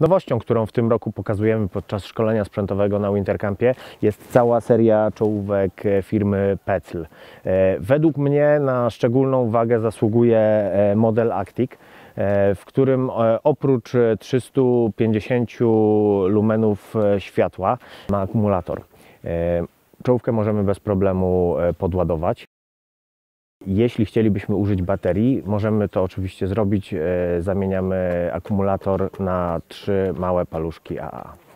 Nowością, którą w tym roku pokazujemy podczas szkolenia sprzętowego na Wintercampie jest cała seria czołówek e, firmy Pecl. E, Według mnie na szczególną uwagę zasługuje e, model Actic, w którym oprócz e, 350 lumenów światła ma akumulator. Czołówkę możemy bez problemu podładować. Jeśli chcielibyśmy użyć baterii, możemy to oczywiście zrobić. E, Zamieniamy akumulator na trzy małe paluszki AA.